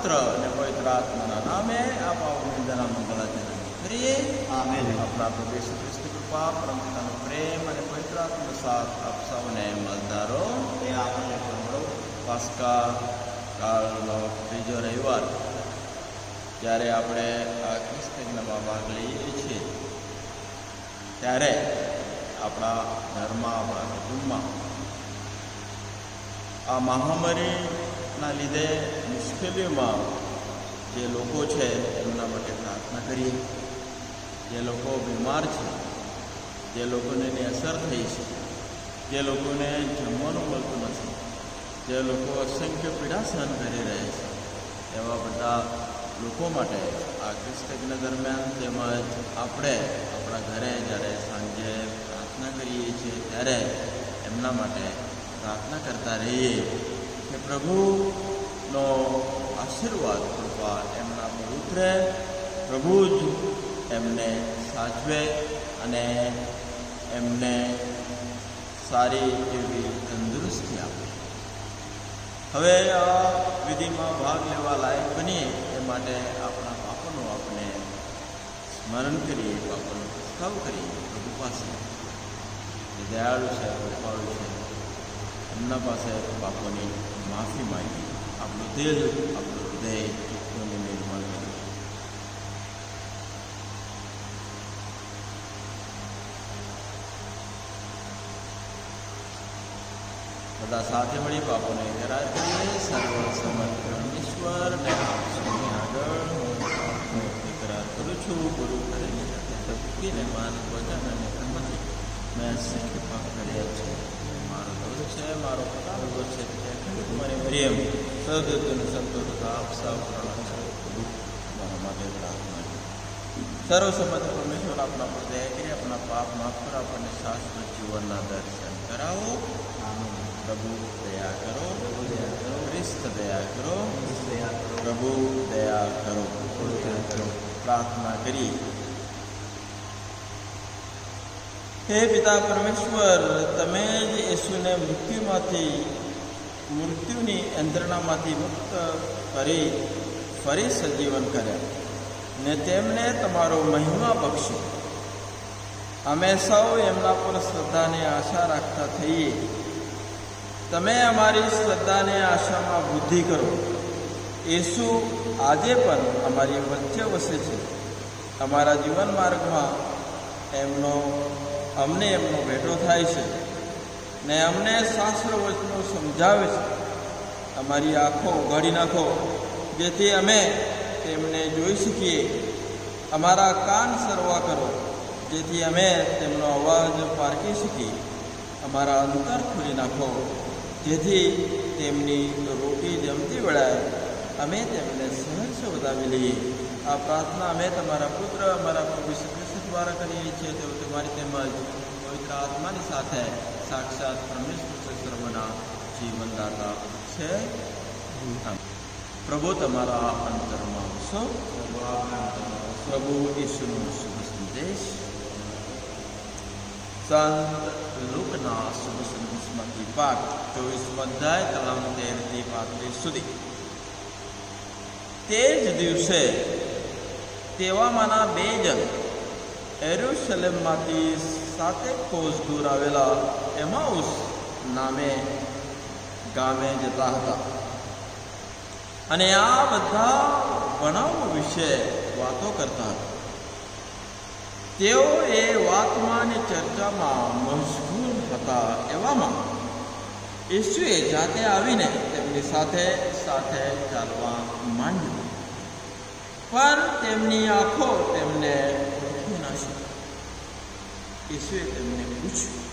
પુત્ર અને પવિત્ર આત્માના નામે આ પાવન નિંદાના મંગલાચરણ કરીએ આમેન. આપણા પ્રભુ ઈસુ ખ્રિસ્તી કૃપા પરમપિતાનો પ્રેમ અને પવિત્ર આત્માનો સાથ આપ સૌને મળતા એ આપણે પણ મળો. પાસ્કા કાળનો ત્રીજો રવિવાર જ્યારે આપણે આ ખ્રિસ્તજ્ઞમાં ભાગ લઈએ છીએ ત્યારે આપણા ઘરમાં આપણા કુટુંબમાં આ મહામારીના લીધે મુશ્કેલીઓમાં જે લોકો છે, એમના માટે પ્રાર્થના કરીએ. જે લોકો બીમાર છે, જે લોકોને એની અસર થઈ છે, જે લોકોને જમવાનું મળતું નથી, જે લોકો અસંખ્ય પીડા સહન કરી રહ્યા છે, એવા બધા લોકો માટે આ ક્રિસ્તજ્ઞ દરમિયાન તેમજ આપણે આપણા ઘરે જ્યારે સાંજે પ્રાર્થના કરીએ છીએ, ત્યારે એમના માટે પ્રાર્થના કરતા રહીએ. કે પ્રભુનો આશીર્વાદ કૃપા એમના પર ઉતરે. પ્રભુ જ એમને સાચવે અને એમને સારી એવી તંદુરસ્તી આપે. હવે આ વિધિમાં ભાગ લેવા લાયક બનીએ એ માટે આપણા પાપોનું આપણે સ્મરણ કરીએ, પાપોનો પ્રસ્તાવ કરીએ પ્રભુ પાસે. દયાળુ છે, કૃપાળુ છે, એમના પાસે પાપોની માફી માંગી. આપણું દિલ આપણું હૃદય એકદમ નિર્મળ કરીએ બધા સાથે મળી બાપુને હેરા કરીએ સર્વ સમર્પણ પરમેશ્વર ને આપ સૌની આગળ હું ઇકરાર કરું છું. ગુરુ કરીને સાથે ભક્તિને માન, વચન અને કર્મથી મેં અસંખ્ય પાપ કર્યા છે. છે મારો પતાવો છે મારી મરિયમ સદગુણ સંતો તથા આપ સૌ પ્રણામ છે. મારા માટે પ્રાર્થના સર્વ સમર્થ પરમેશ્વર આપના પર દયા કરી આપણા પાપ માફ કરો આપણને શાશ્વત જીવનના દર્શન કરાવો. પ્રભુ દયા કરો. દયા કરો. ખ્રિસ્ત દયા કરો. દયા કરો. પ્રભુ દયા કરો. દયા કરો. પ્રાર્થના કરી હે પિતા પરમેશ્વર, તમે જ યેશુને મૃત્યુમાંથી, મૃત્યુની યંત્રણામાંથી મુક્ત કરી ફરી સજીવન કર્યા ને તેમને તમારો મહિમા બક્ષો. અમે સૌ એમના પર શ્રદ્ધાને આશા રાખતા થઈએ. તમે અમારી શ્રદ્ધાને આશામાં વૃદ્ધિ કરો. યેસુ આજે પણ અમારી વચ્ચે વસે છે. અમારા જીવન માર્ગમાં એમનો અમને એમનો ભેટો થાય છે ને અમને શાસ્ત્ર વચનો સમજાવે છે. અમારી આંખો ઉઘાડી નાખો, જેથી અમે તેમને જોઈ શકીએ. અમારા કાન સરવા કરો, જેથી અમે તેમનો અવાજ પારખી શકીએ. અમારા અંતર ખોલી નાખો, જેથી તેમની રોટી જમતી વેળાએ અમે તેમને સહજ વધાવી લઈએ. આ પ્રાર્થના અમે તમારા પુત્ર, અમારા પ્રભુ શ્રી દ્વારા કરીએ છીએ તેઓ તમારી તેમજ પવિત્ર આત્માની સાથે સાક્ષાત પરમેશ્વર સર્વના જીવનદાતા છે. પ્રભુ, તમારા અંતરમાં આવશો પ્રભુ ઈશ્વરનો શુભ સંદેશ. સંત લોકના શુભ સંદેશમાંથી પાઠ ચોવીસ અધ્યાય, કલમ તેરથી પાંત્રીસ સુધી. તે જ દિવસે તેવામાંના બે જણ એરુશલેમમાંથી સાતેક કોસ દૂર આવેલા એમાઉસ નામે ગામે જતા હતા. અને આ બધા બનાવો વિશે વાતો કરતા હતા. તેઓ એ વાતમાં અને ચર્ચામાં મશગુલ હતા એવામાં. ઈસુએ જાતે આવીને તેમની સાથે સાથે ચાલવા માંડ્યું. પણ તેમની આંખો તેમને ના ઈસુએ તેમને પૂછ્યું.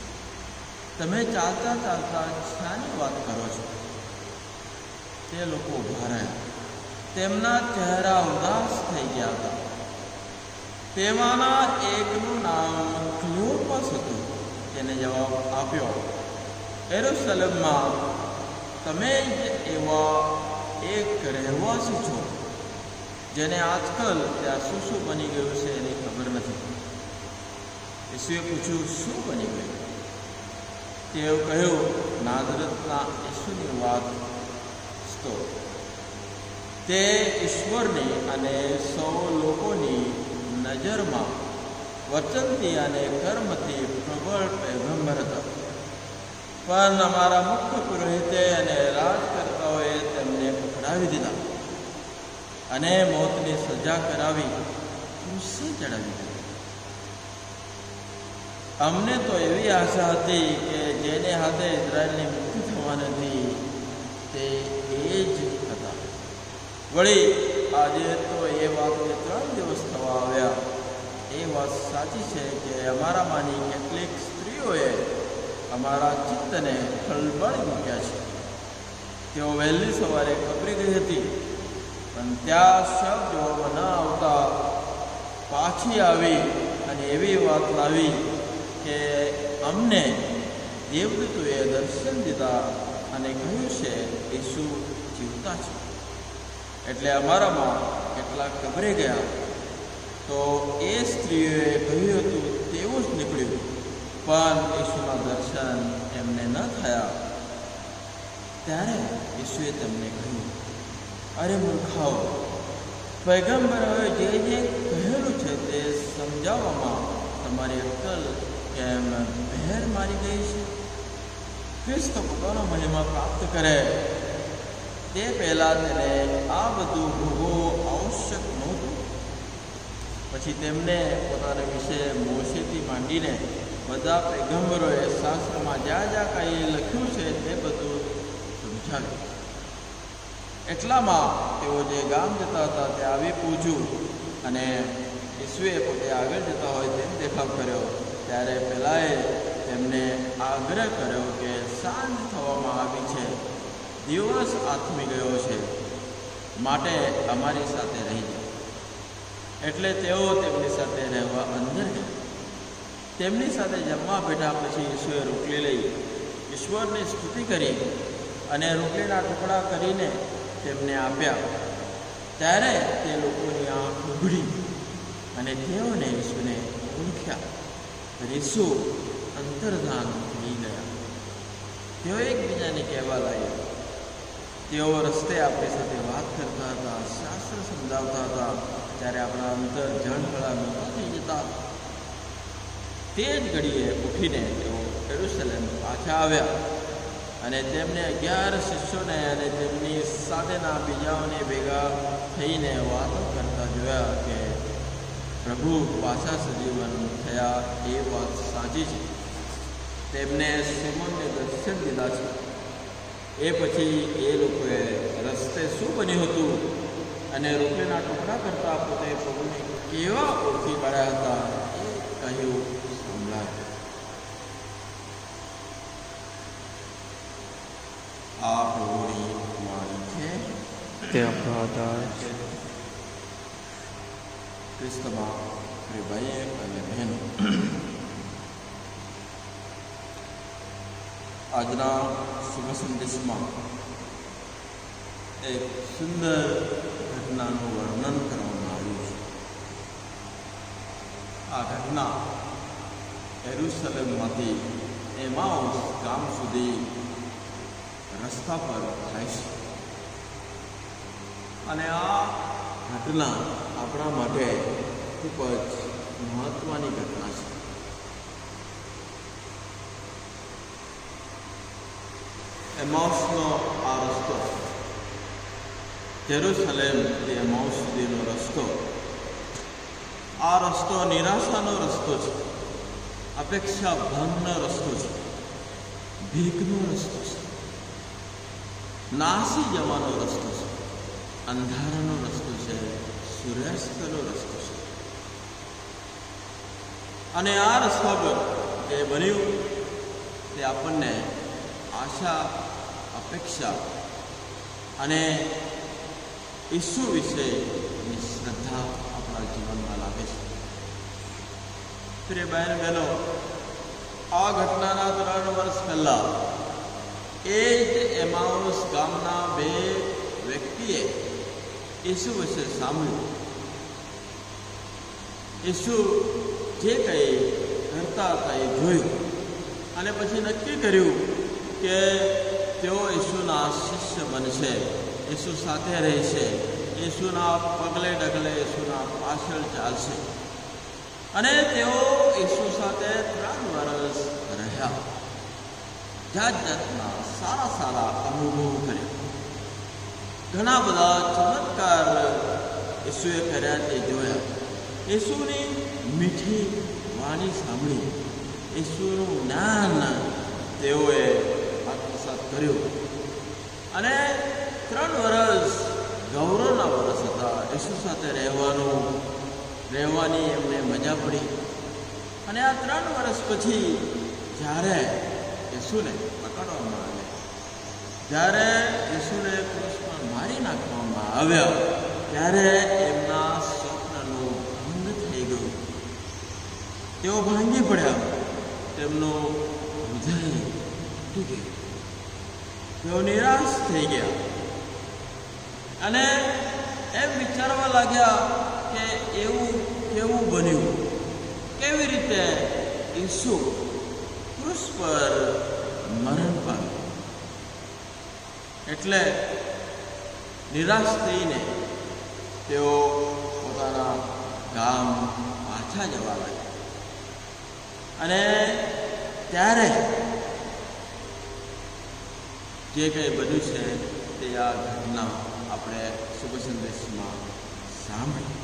તમે ચાલતા ચાલતા શાની વાત કરો છો? તે લોકો ઊભા રહ્યા. તેમના ચહેરા ઉદાસ થઈ ગયા હતા. તેમાંના એકનું નામ ક્લિયોપસ હતું. તેને જવાબ આપ્યો, એરુસલેમમાં તમે જ એવા એક રહેવાસી છો, જેને આજકાલ ત્યાં શું શું બની ગયું છે એની ઈસુએ પૂછ્યું, શું બની ગયું? તેઓ કહ્યું નાઝરતના ઈસુની વાત સ્તો તે ઈશ્વરની અને સૌ લોકોની નજરમાં વચનથી અને કર્મથી પ્રબળ પૈગંબર હતા. પણ અમારા મુખ્ય પુરોહિતે અને રાજકર્તાઓએ તેમને પકડાવી દીધા અને મોતની સજા કરાવી ક્રૂસે ચડાવી અમને તો એવી આશા હતી કે જેને હાથે ઇઝરાયલની મુક્તિ થવાની હતી, તે એ જ હતા. વળી આજે તો એ વાતને ત્રણ દિવસ થવા આવ્યા. એ વાત સાચી છે કે અમારામાંની કેટલીક સ્ત્રીઓએ અમારા ચિત્તને ખલબાળી મૂક્યા છે. તેઓ વહેલી સવારે કપરી ગઈ હતી, પણ ત્યાં શબ જોવામાં ન આવતા પાછી આવી અને એવી વાત લાવી કે અમને દેવદૂતોએ દર્શન દીધા અને કહ્યું છે, ઈસુ જીવતા છે. એટલે અમારામાં કેટલાક ગભરે ગયા. તો એ સ્ત્રીઓએ કહ્યું હતું, તેવું જ નીકળ્યું. પણ ઈસુના દર્શન એમને ન થયા. ત્યારે ઈસુએ તેમને કહ્યું, અરે મૂર્ખાઓ, પૈગંબરોએ જે જે કહેલું છે તે સમજાવવામાં તમારી અક્કલ કેમ મહેર મારી ગઈ છે. ખ્રિસ્ત પોતાનો મહિમા પ્રાપ્ત કરે. તે પહેલાં તેને આ બધું ભોગવું આવશ્યક નહોતું. પછી તેમને પોતાના વિશે મોશેથી માંડીને બધા પૈગંબરોએ શાસ્ત્રમાં જ્યાં જ્યાં કાંઈ લખ્યું છે તે બધું સમજાવ્યું. એટલામાં તેઓ જે ગામ જતા હતા તે આવી પૂછ્યું અને ઈસુએ પોતે આગળ જતા હોય તેમ દેખાવ કર્યો. ત્યારે પહેલાંએ તેમને આગ્રહ કર્યો કે સાંજ થવામાં આવી છે. દિવસ આથમી ગયો છે. માટે અમારી સાથે રહી જાય એટલે તેઓ તેમની સાથે રહેવા અંદર તેમની સાથે જમવા બેઠા પછી ઈશ્વરે રોટલી લઈ ઈશ્વરની સ્તુતિ કરી અને રોટલીના ટુકડા કરીને તેમને આપ્યા. ત્યારે તે લોકોની આંખ ઉઘડી અને તેઓને ઈશ્વરને ઓળખ્યા અને અંતર્ધાન થઈ ગયા તેઓ એકબીજાને કહેવા લાગ્યા. તેઓ રસ્તે આપણી સાથે વાત કરતા હતા, શાસ્ત્ર સમજાવતા હતા ત્યારે આપણા અંતર જળહળા નહોતા થઈ જતા. તે જ ઘડીએ ઉઠીને તેઓ એરુસલેમ પાછા આવ્યા અને તેમને અગિયાર શિષ્યોને અને તેમની સાથેના બીજાઓને ભેગા થઈને વાતો કરતા જોયા કે પ્રભુ પાછા સજીવન થયા એ વાત સાચી છે. તેમને સુમનને દર્શન દીધા છે. એ પછી એ લોકોએ રસ્તે શું બન્યું હતું અને રોટલીના ટુકડા કરતા પોતે પ્રભુને કેવા ઓળખી કાઢ્યા હતા એ કહ્યું સંભળાય. આ પ્રભુની વાણી છે. તે છે. ક્રિસ્તમાં પ્રિય ભાઈએ અને બહેનો આજના શુભ સંદેશમાં એક સુંદર ઘટનાનું વર્ણન કરવામાં આવ્યું છે આ ઘટના એરુસલેમમાંથી એમાઉસ ગામ સુધી રસ્તા પર થાય છે અને આ ઘટના આપણા માટે ખૂબ જ મહત્ત્વની ઘટના છે. એમાઉસનો આ રસ્તો જેરુસલેમથી એમાઉસ સુધીનો રસ્તો, આ રસ્તો નિરાશાનો રસ્તો છે અપેક્ષા ભંગનો રસ્તો છે, ભીખનો રસ્તો છે, નાસી જવાનો રસ્તો છે, અંધારાનો રસ્તો છે સૂર્યાસ્તનો રસ્તો છે. અને આ રસ્તા પર જે બન્યું, તે આપણને આશા, અપેક્ષા અને ઈસુ વિશેની શ્રદ્ધા આપણા જીવનમાં લાગે છે. પ્રિય બહેન, બહેનો, આ ઘટનાના ત્રણ વર્ષ પહેલાં એ જ એમાઉસ ગામના બે વ્યક્તિએ ઈસુ વિશે સાંભળ્યું. ઈસુ જે કંઈ કરતા હતા એ જોયું. અને પછી નક્કી કર્યું કે તેઓ ઈસુના શિષ્ય બનશે ઈસુ સાથે રહેશે ઈસુના પગલે ડગલે ઈસુના પાછળ ચાલશે. અને તેઓ ઈસુ સાથે ત્રણ વર્ષ રહ્યા. જાત જાતના સારા સારા અનુભવ કર્યા. ઘણા બધા ચમત્કાર ઈસુએ કર્યા તે જોયા. ઈસુની મીઠી વાણી સાંભળી. ઈસુનું જ્ઞાન તેઓએ આત્મસાત કર્યું. અને ત્રણ વર્ષ ગૌરવના વર્ષ હતા ઈસુ સાથે રહેવાનું. રહેવાની એમને મજા પડી. અને આ ત્રણ વર્ષ પછી જ્યારે ઈસુને પકડવામાં આવ્યા જ્યારે ઈસુને કૃષ્ણ મારી નાખવામાં આવ્યા, ત્યારે એમના સ્વપ્નનું ભંગ થઈ ગયું તેઓ ભાંગી પડ્યા. તેમનો હૃદય તૂટી તેઓ નિરાશ થઈ ગયા. અને એમ વિચારવા લાગ્યા કે એવું કેવું બન્યું? કેવી રીતે ઈસુ ક્રુસ પર મરણ પામ્યું? એટલે નિરાશ થઈને તેઓ પોતાના ગામ પાછા જવા લાગ્યા. અને ત્યારે જે કંઈ બન્યું છે તે આ ઘટના આપણે શુભ સંદેશમાં સાંભળી.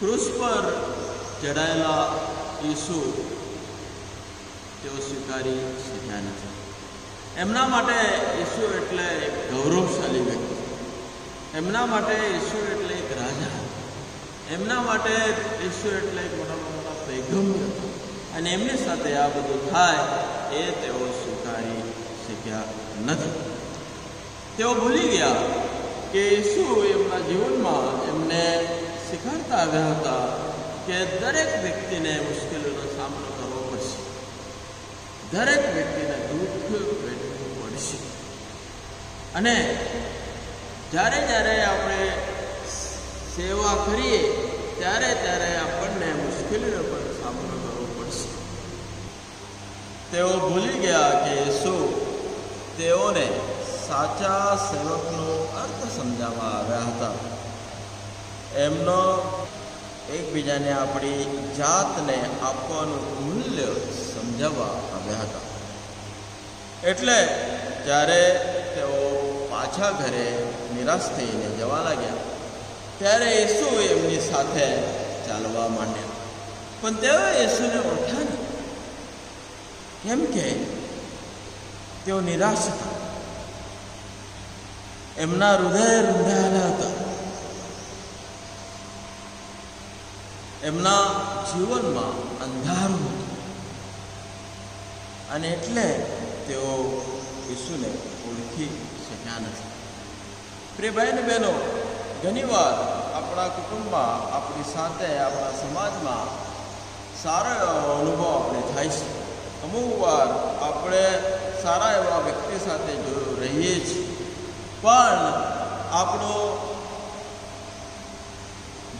ક્રુસ પર ચડાયેલા ઈસુ તેઓ સ્વીકારી શક્યા નથી. એમના માટે ઈસુ એટલે ગૌરવશાળી વ્યક્તિ. એમના માટે ઈશ્વર એટલે એક રાજા. એમના માટે ઈશ્વર એટલે એક મોટા મોટા પૈગમ્ય અને એમની સાથે આ બધું થાય એ તેઓ સ્વીકારી શક્યા નથી. તેઓ ભૂલી ગયા કે ઈસુ એમના જીવનમાં એમને શીખવાડતા આવ્યા હતા કે દરેક વ્યક્તિને મુશ્કેલીનો સામનો કરવો પડશે. દરેક વ્યક્તિને દુઃખ વેઠવું પડશે. અને જ્યારે જ્યારે આપણે સેવા કરીએ, ત્યારે ત્યારે આપણને મુશ્કેલીનો પણ સામનો કરવો પડશે. તેઓ ભૂલી ગયા કે શું તેઓને સાચા સેવકનો અર્થ સમજાવવા આવ્યા હતા. એમનો એકબીજાને આપણી જાતને આપવાનું મૂલ્ય સમજાવવા આવ્યા હતા. એટલે જ્યારે તેઓ પાછા ઘરે નિરાશ થઈને જવા લાગ્યા. ત્યારે ઈસુ એમની સાથે ચાલવા માંડ્યા. પણ તેઓ ઈસુને ઓળખ્યા નહીં. કેમ કે તેઓ નિરાશ હતા. એમના હૃદય રૂંધાયેલા હતા. એમના જીવનમાં અંધારું હતું. અને એટલે તેઓ ઈસુને ઓળખી શક્યા નથી. પ્રિય બહેન બહેનો, ઘણીવાર આપણા કુટુંબમાં, આપણી સાથે, આપણા સમાજમાં સારો એવો અનુભવ આપણે થાય છે. અમુક વાર આપણે સારા એવા વ્યક્તિ સાથે રહીએ છીએ, પણ આપણો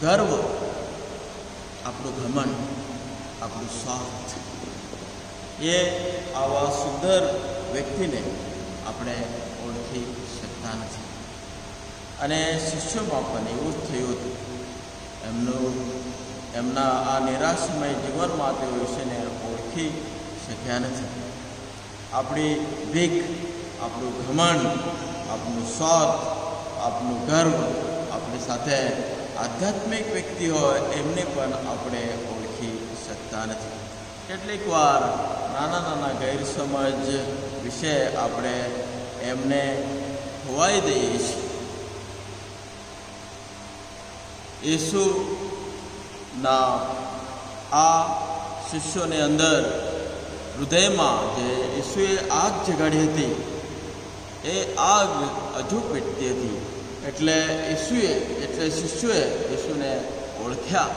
ગર્વ, આપણું ઘમંડ, આપણું સ્વાર્થ, એ આવા સુંદર વ્યક્તિને આપણે ઓળખી શકતા નથી. અને શિષ્યોમાં પણ એવું જ થયું હતું. એમનું, એમના આ નિરાશમય જીવનમાં તેઓ વિશેને ઓળખી શક્યા નથી. આપણી ભીખ, આપણું ઘમંડ, આપણું સ્વાર્થ આપણું ગર્વ આપણી સાથે આધ્યાત્મિક વ્યક્તિ હોય એમને પણ આપણે ઓળખી શકતા નથી. કેટલીક વાર નાના નાના ગેરસમજ વિશે આપણે એમને ખોવાઈ દઈએ છીએ. યેસુના આ શિષ્યોની અંદર હૃદયમાં જે યેસુએ આગ જગાડી હતી, એ આગ હજુ પેટતી હતી. એટલે યેસુએ એટલે શિષ્યોએ યેસુને ઓળખ્યા.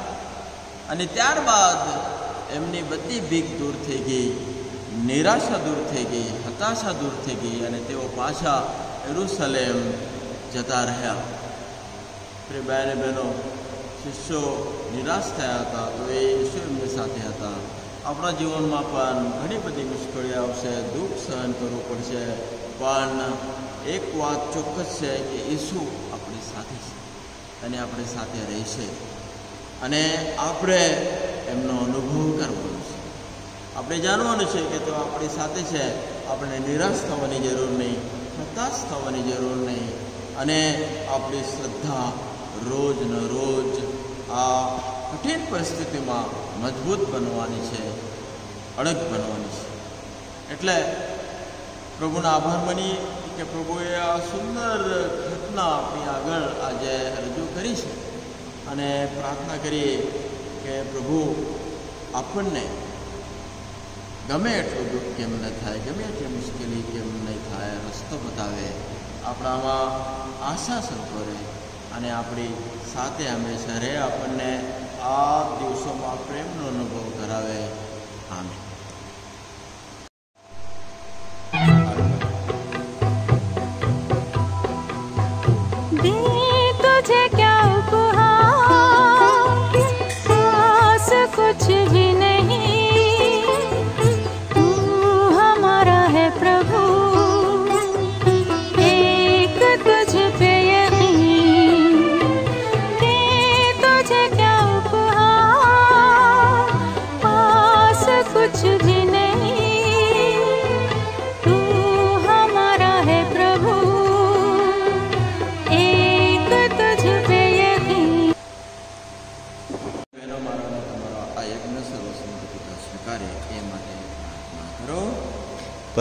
અને ત્યારબાદ એમની બધી ભીખ દૂર થઈ ગઈ, નિરાશા દૂર થઈ ગઈ, હતાશા દૂર થઈ ગઈ અને તેઓ પાછા એરુસલેમ જતા રહ્યા. પ્રિય અને બહેનો શિષ્યો નિરાશ થયા હતા તો એ ઈશ્વર એમની સાથે હતા આપણા જીવનમાં પણ ઘણી બધી મુશ્કેલીઓ આવશે દુઃખ સહન કરવું પડશે પણ એક વાત ચોક્કસ છે કે ઈસુ આપણી સાથે છે અને આપણી સાથે રહેશે અને આપણે એમનો અનુભવ કરવાનો છે આપણે જાણવાનું છે કે તેઓ આપણી સાથે છે આપણે નિરાશ થવાની જરૂર નહીં હતાશ થવાની જરૂર નહીં અને આપણી શ્રદ્ધા રોજ ન રોજ આ કઠિન પરિસ્થિતિમાં મજબૂત બનવાની છે, અડગ બનવાની છે. એટલે પ્રભુના આભાર બની કે પ્રભુએ આ સુંદર ઘટના આપણી આગળ આજે રજૂ કરી છે અને પ્રાર્થના કરીએ કે પ્રભુ આપણને ગમે એટલું દુઃખ કેમ ન થાય, ગમે એટલી મુશ્કેલી કેમ નહીં થાય, રસ્તો બતાવે, આપણામાં આશા સંતોરે અને આપણી સાથે હંમેશા રહે આપણને આ દિવસોમાં પ્રેમનો અનુભવ કરાવે. આમે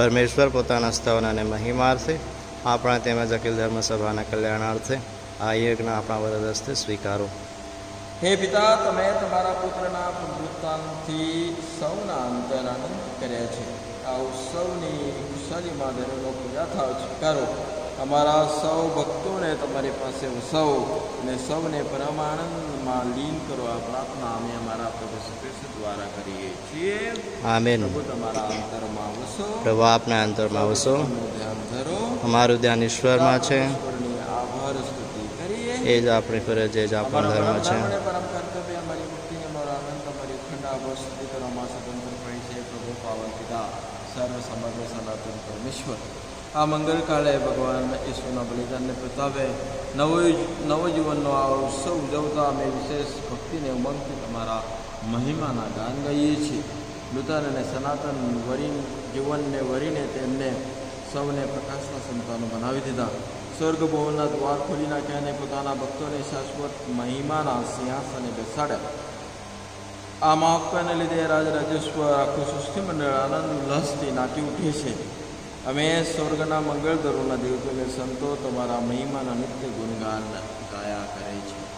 પરમેશ્વર પોતાના સ્થાન અને મહિમાર્થે આપણા તેમજ અખિલ ધર્મ સભાના કલ્યાણાર્થે આ યજ્ઞ આપણા વરદ હસ્તે સ્વીકારો. હે પિતા, તમે તમારા પુત્રના પુનરુત્થાનથી સૌના અંતર આનંદ કર્યા છે. આ ઉત્સવની ખુશાલીમાં દરેકનો પૂજા થાવ સ્વીકારો અમારા સૌ ભક્તોને તમારી પાસે સૌ અને સૌને પરમાનંદમાં લીન કરો આ પ્રાર્થના અમે અમારા પ્રભુ શ્રી દ્વારા કરીએ છીએ. આમેન. પ્રભુ તમારા અંતરમાં વસો. પ્રભુ આપના અંતરમાં વસો. નું ધ્યાન ધરો. અમારું ધ્યાન ઈશ્વરમાં છે. આભાર સ્તુતિ કરીએ. એ જ આપણી ફરજ એ જ આપણો ધર્મ છે. પરમ કર્તવ્ય અમારી મુક્તિ અમારો આનંદ અમારી અખંડ આભાર સ્તુતિ કરવામાં સ્વતંત્ર પડી છે પ્રભુ પાવન પિતા સર્વ સમગ્ર સનાતન પરમેશ્વર. આ મંગલકાળે ભગવાન ઈશ્વરના બલિદાનને પ્રતાપે નવો નવજીવનનો આ ઉત્સવ ઉજવતા અમે વિશેષ ભક્તિને ઉમંગથી તમારા મહિમાના ગાન ગાઈએ છીએ. નૂતન અને સનાતન વરી જીવનને વરીને તેમને સૌને પ્રકાશના સંતાનો બનાવી દીધા. સ્વર્ગ ભવનના દ્વાર ખોલી નાખ્યા અને પોતાના ભક્તોને શાશ્વત મહિમાના સિંહાસને બેસાડ્યા. આ મહાત્માને લીધે રાજ રાજેશ્વર આખું સૃષ્ટિમંડળ આનંદ ઉલ્લાસથી નાચી ઉઠે છે. અમે સ્વર્ગના મંગળ દરોના દિવસોને સંતો તમારા મહિમાના નિત્ય ગુણગાન ગાયા કરે છે.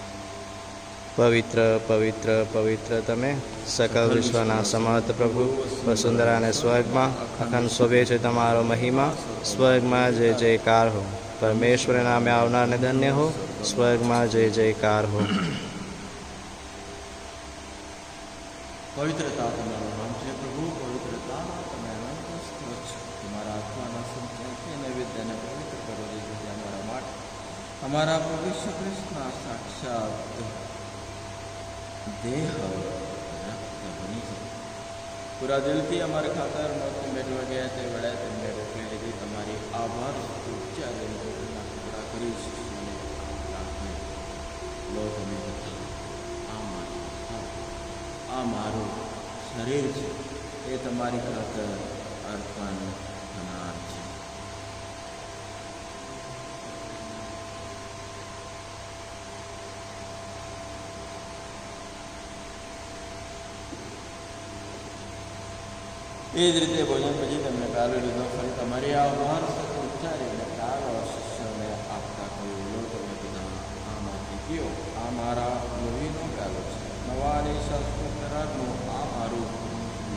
પવિત્ર પવિત્ર પવિત્ર તમે સકલ વિશ્વના સમર્થ પ્રભુ વસુંધરાને સ્વર્ગમાં અખંડ શોભે છે તમારો મહિમા. સ્વર્ગમાં જય જયકાર હો. પરમેશ્વર નામે આવનારને ધન્ય હો. સ્વર્ગમાં જય જયકાર હો. પવિત્રતા તમારું નામ છે પ્રભુ પવિત્રતામાં તમે અનંત સ્ત્રોત છો તમારા આત્માના સંચારથી નૈવેદ્યને પવિત્ર કરો જેથી અમારા માટે અમારા પ્રભુ ઈસુ ખ્રિસ્તના સાક્ષાત દેહ રક્ત બની જાય પૂરા દિલથી અમારા ખાતર મોતને મેળવા ગયા તે વેળાએ તેમને રોકલી લીધી તમારી આભાર ઉચ્ચારી ટુકડા કરી શિષ્યોને આપી લો તમે બધા આ મારું ખાઓ. આ મારું શરીર છે એ તમારી ખાતર અર્પણ થનાર છે એ જ રીતે ભોજન પછી તમને પ્યાલો લીધો, ફરી તમારી આ મહાન સાથે ઉચ્ચારીને પ્યાલો શિષ્યને આપતા કહ્યું લો તમે બધા આમાંથી પીઓ આ મારા લોહીનો પ્યાલો છે. નવા સંસ્કૃત કરારનું આ મારું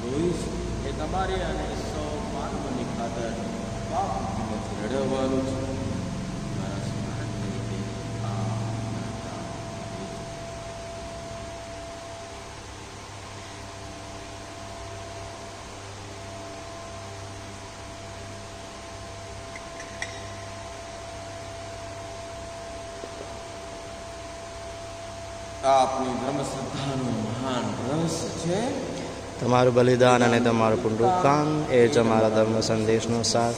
લોહી છે. એ તમારી અને સૌ માનવની ખાતર પાપ મુક્તિમાંથી રડવાનું છે મારા સ્મારક તરીકે આ કરતા રહેજો. આ આપની ધર્મ શ્રદ્ધાનું મહાન રહસ્ય છે. તમારું બલિદાન અને તમારું પુનરુત્થાન એ જ અમારા ધર્મ સંદેશનો સાર.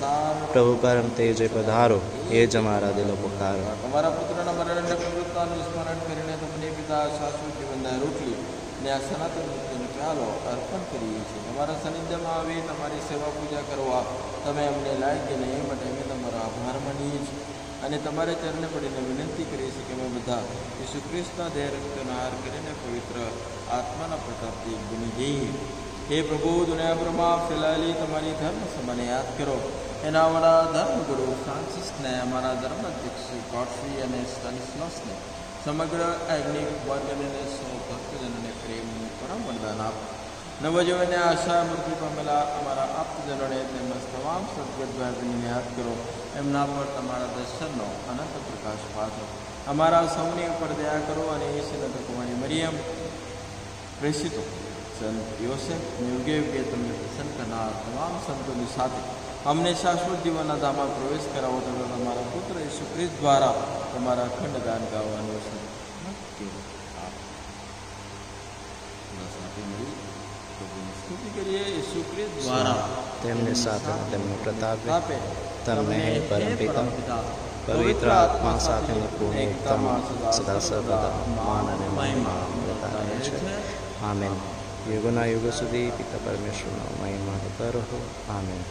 પ્રભુ પરમ તેજે પધારો એ જ અમારા દિલો પુકારો. તમારા પુત્રના મરણ અને પુનરુત્થાનનું સ્મરણ કરીને તમને પિતા શાશ્વત જીવનના રોટલી ને આ સનાતન મુક્તિનો ચાલો અર્પણ કરીએ છીએ. તમારા સાનિધ્યમાં આવી તમારી સેવા પૂજા કરવા તમે અમને લાયક ને એ માટે અમે તમારો આભાર માનીએ છીએ. અને તમારે ચરણે પડીને વિનંતી કરીએ છીએ કે અમે બધા ઈસુ ખ્રિસ્તના દેહ રક્તનો હાર કરીને પવિત્ર આત્માના પ્રતાપથી બની જઈએ. હે પ્રભુ દુનિયાભરમાં ફેલાયેલી તમારી ધર્મ સમાને યાદ કરો. એના અમારા ધર્મગુરુ ફ્રાન્સિસને, અમારા ધર્માધ્યક્ષ ગોડફ્રી અને સ્ટનિસ્લોસને સમગ્ર એગ્નિક વર્ગને સૌ ભક્તજનોને પ્રેમનું પરમ વરદાન આપ. નવજીવનને આશા મૃત્યુ પામેલા અમારા આપજનોને તેમજ તમામ સદગત ભાઈઓને યાદ કરો. એમના પર તમારા દર્શનનો અનંત પ્રકાશ પાથરો અમારા સૌની ઉપર દયા કરો અને એ સિનત કુમારી મરિયમ. પ્રેષિતો સંત યોસેફ યુગે યુગે તમને પ્રસન્ન કરનાર તમામ સંતોની સાથે અમને શાશ્વત જીવનના ધામમાં પ્રવેશ કરાવો તમે તમારા પુત્ર ઈસુ ખ્રિસ્ત દ્વારા તમારા અખંડ દાન ગાવાનું સદભાગ્ય આપો. બધા સાથે મળી પ્રભુની સ્તુતિ કરીએ ઈસુ ખ્રિસ્ત દ્વારા તેમને સાથે તેમનો પ્રતાપ આપે તમને હે પરમપિતા પવિત્ર આત્મા સાથેની પૂર્ણ એકતામાં સદા સર્વદા માન અને મહિમા મળતા રહે છે આમેન યુગોના યુગો સુધી પિતા પરમેશ્વરનો મહિમા થતા રહો આમેન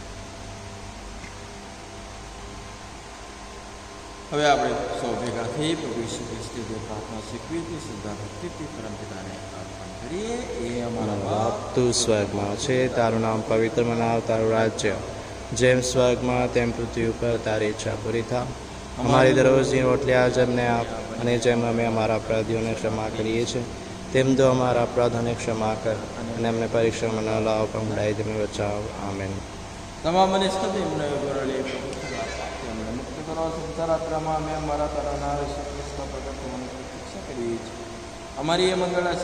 હવે આપણે સૌ ભેગા થઈ પ્રભુ ઈસુ ખ્રિસ્તી જે પ્રાર્થના શીખવી શ્રદ્ધા ભક્તિથી પરમપિતાને અર્પણ કરીએ. એ અમારા બાપ તું સ્વર્ગમાં છે તારું નામ પવિત્ર મનાવ તારું રાજ્ય જેમ સ્વર્ગમાં તેમ પૃથ્વી ઉપર તારી ઈચ્છા પૂરી થા. અમારી દરરોજની રોટલી આજ અમને આપ અને જેમ અમે અમારા અપરાધીઓને ક્ષમા કરીએ છીએ તેમ તો અમારા અપરાધોને ક્ષમા કર અને અમને પરીક્ષામાં ન લાવો પણ બુરાઈથી બચાવ. આમેન. તમામ મનસ્કતી એમને ગોરલી અમને મુક્ત કરો સંતારાત્રામાં અમે અમારા તરાનાર શ્રીકૃષ્ણ પ્રગટ થવાની પ્રતીક્ષા કરીએ છીએ. અમારી એ મંગળા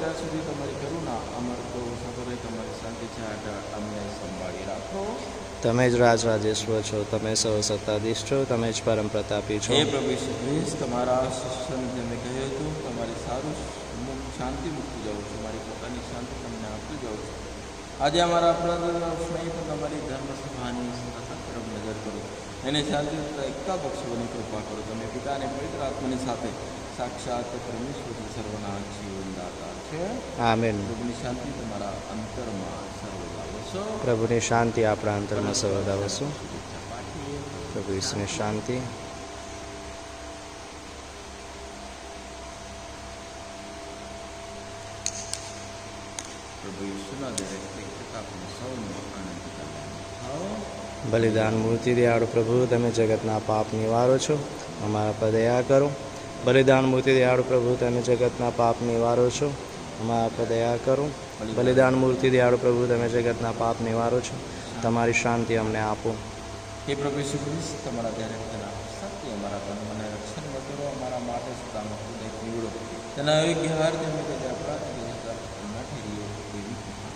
ત્યાં સુધી તમારી કરુણા અમર તો સફળે તમારી શાંતિ છે આગળ અમને સંભાળી રાખો. તમે જ રાજ રાજેશ્વર છો તમે સૌ સત્તાધીશ છો તમે જ પરમ પ્રતાપી છો. હે પ્રભુ ઈસુ તમારા શિષ્યને તમે કહ્યું હતું તમારી સારું શાંતિ મૂકતું જાઉં છું મારી પોતાની શાંતિ તમને આપતું જાઉં છું. આજે અમારા અપરાધ પણ તમારી ધર્મ સભાની સતત તરફ નજર કરો. એને શાંતિ તથા એકતા બક્ષવાની કૃપા કરો. તમે પિતા અને પવિત્ર આત્માની સાથે સાક્ષાત પરમેશ્વરથી સર્વના જીવનદાતા છે. આમેન. પ્રભુની શાંતિ તમારા અંતરમાં સર્વદા વસો પ્રભુની શાંતિ આપણા અંતરમાં સર્વદા વસો પ્રભુ ઈશ્વરની શાંતિ. પ્રભુ ઈશ્વરના દરેક વ્યક્તિતા સૌનો બલિદાન મૂર્તિ દયાળુ પ્રભુ, તમે જગતના પાપ નિવારો છો. અમારા પર દયા કરો. બલિદાન મૂર્તિ દયાળુ પ્રભુ, તમે જગતના પાપ નિવારો છો. અમારા પર દયા કરો. બલિદાન મૂર્તિ દયાળુ પ્રભુ, તમે જગતના પાપ નિવારો છો. તમારી શાંતિ અમને આપો. હે પ્રભુ ઈસુ ખ્રિસ્ત, તમારા ત્યારે તેના અમારા તન મને રક્ષણ કરો અમારા માટે સદામાં તેના યોગ્ય હાર કે તે અપરાધ કે જતા ના ઠેરીએ એવી કૃપા.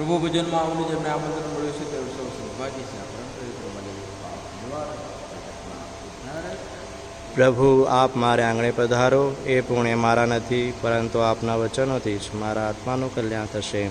પ્રભુ ભજનમાં આવવાનું જેમને આમંત્રણ મળ્યું છે તે સૌ સૌભાગ્ય છે. પ્રભુ, આપ મારે આંગણે પધારો. એ પુણ્ય મારા નથી, પરંતુ આપના વચનોથી જ મારા આત્માનું કલ્યાણ થશે.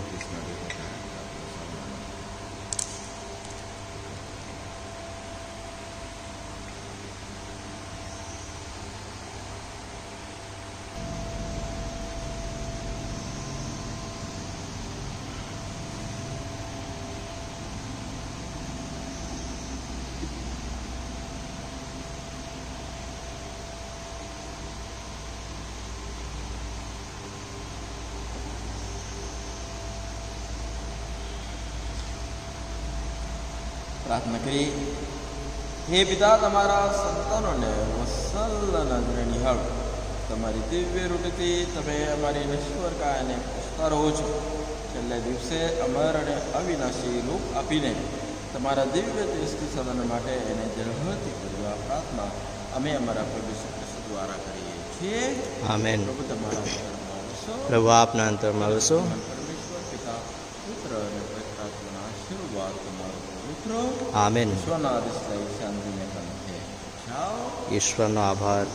પ્રાર્થના કરી. હે પિતા તમારા સંતાનોને વત્સલ નજરે નિહાળો. તમારી દિવ્ય રૂઢથી તમે અમારી નશ્વર કાયાને પૂછતા રહો છો છેલ્લે દિવસે અમર અને અવિનાશી રૂપ આપીને તમારા દિવ્ય તેજથી સદન માટે એને જળહતી કરવા પ્રાર્થના અમે અમારા પ્રભુ શ્રી દ્વારા કરીએ છીએ. આમેન. પ્રભુ તમારા. પ્રભુ આપના અંતરમાં વસો પરમેશ્વર પિતા પુત્ર અને પવિત્ર આત્માના આશીર્વાદ તમારો આમેન શાંતિને ઈશ્વરનો આભાર